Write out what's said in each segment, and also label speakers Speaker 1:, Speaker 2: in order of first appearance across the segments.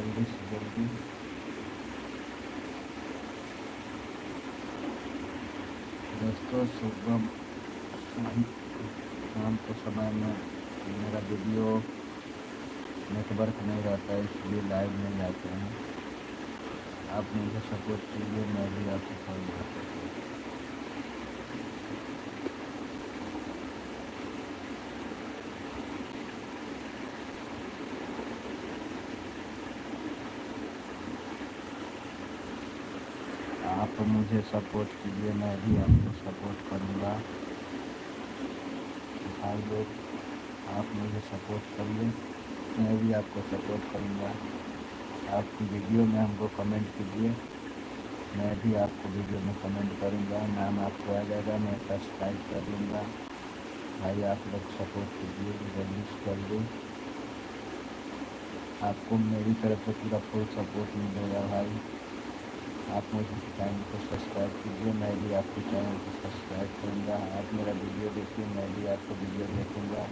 Speaker 1: जल्दी से जल्दी दोस्तों सुबह शाम के समय में मेरा वीडियो नेटवर्क नहीं रहता है इसलिए लाइव नहीं आते हैं आप मुझे सपोर्ट कीजिए मैं भी आपको कॉल आप मुझे सपोर्ट कीजिए, मैं भी आपको सपोर्ट करूँगा। भाई लोग, आप मुझे सपोर्ट करिए, मैं भी आपको सपोर्ट करूँगा। आप वीडियो में हमको कमेंट कीजिए, मैं भी आपको वीडियो में कमेंट करूँगा, नाम आपको आ जाएगा, मैं सब्सक्राइब कर लूँगा भाई, आप लोग सपोर्ट कीजिए, जल्दी से जल्दी। आपको मेरी तरफ़ से पूरा फुल सपोर्ट मिलेगा भाई। आप मुझे चैनल को सब्सक्राइब कीजिए, मैं भी आपके चैनल को सब्सक्राइब करूँगा। आप मेरा वीडियो देखिए, मैं भी आपको वीडियो देखूँगा।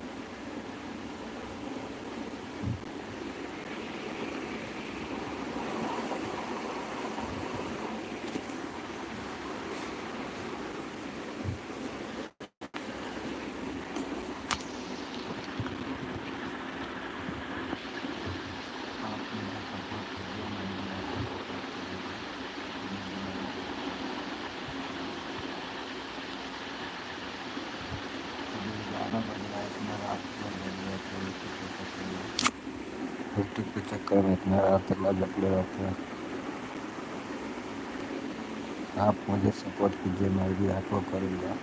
Speaker 1: यूट्यूब के चक्कर में इतना रात तक रहते हैं। आप मुझे सपोर्ट कीजिए, मैं भी आपको करूँगा।